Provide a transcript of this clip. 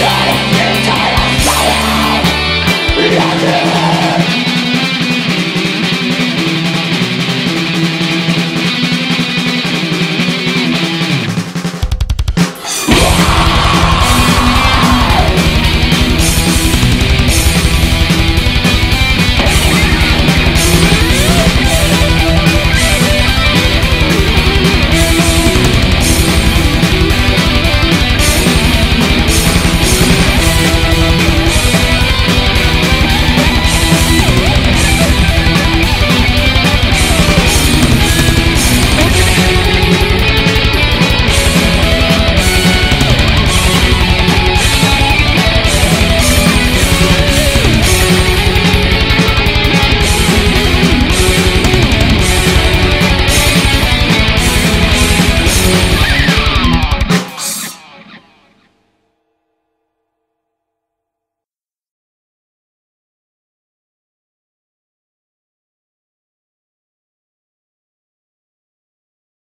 Yeah.